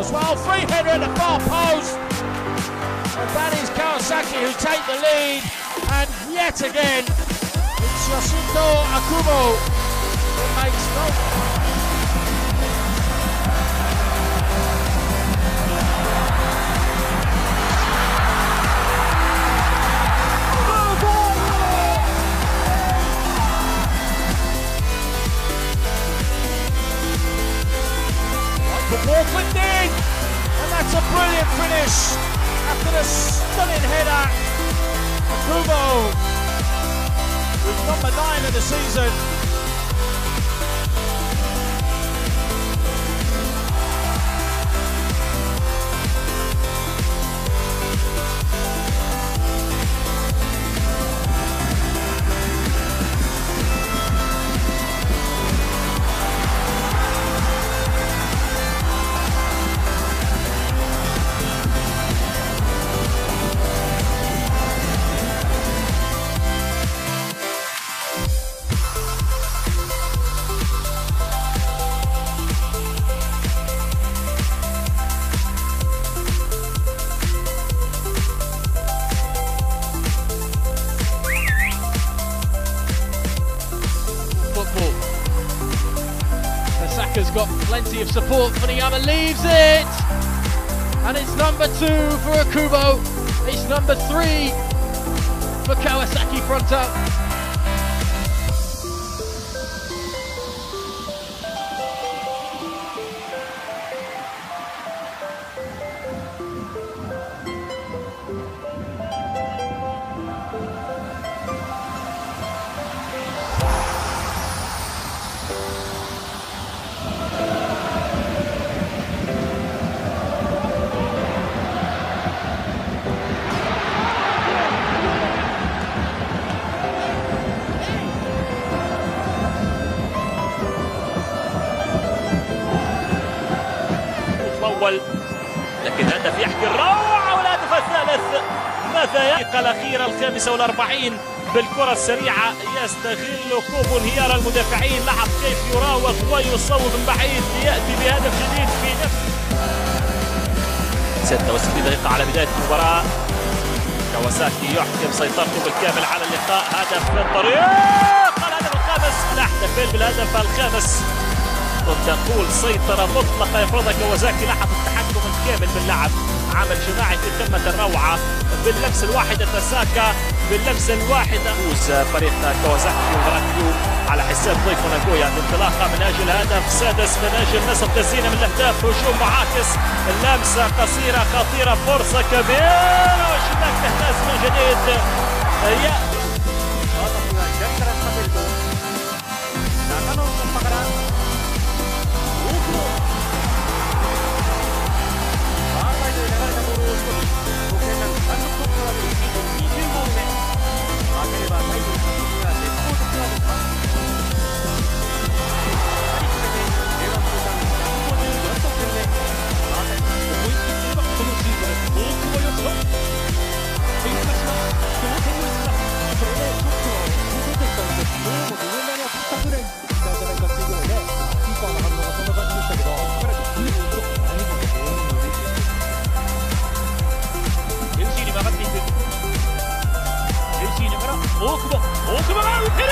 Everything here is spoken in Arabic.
as well. Free header at the far post. And that is Kawasaki who take the lead. And yet again, it's Yoshindo Akumo who makes no Walkland in! And that's a brilliant finish after the stunning header. Akubo with number nine of the season. Saka's got plenty of support. Funiyama leaves it. And it's number two for Akubo. It's number three for Kawasaki front up. الأول لكن هدف يحكي الروعة والهدف الثالث الدقيقة الأخيرة الخامسة والأربعين بالكرة السريعة يستغل كوبو انهيار المدافعين. لعب كيف يراوغ ويصوب من بعيد ليأتي بهدف جديد في نفس 66 دقيقة على بداية المباراة. كواساكي يحكم سيطرته بالكامل على اللقاء. هدف من طريق. الهدف الخامس. نحتفل بالهدف الخامس. تقول سيطرة مطلقة يفرضها كوازاكي لاحظ التحكم الكامل باللعب. عمل جماعي في قمة الروعة باللمسة الواحدة تساكا باللمسة الواحدة فوز فريق كوازاكي اليوم على حساب ضيفه ناغويا بانطلاقة من أجل هدف سادس من أجل نصب تسديدة من الأهداف. هجوم معاكس. اللمسة قصيرة خطيرة فرصة كبيرة. وشباك تهتز من جديد. يا 久保大久保が打てる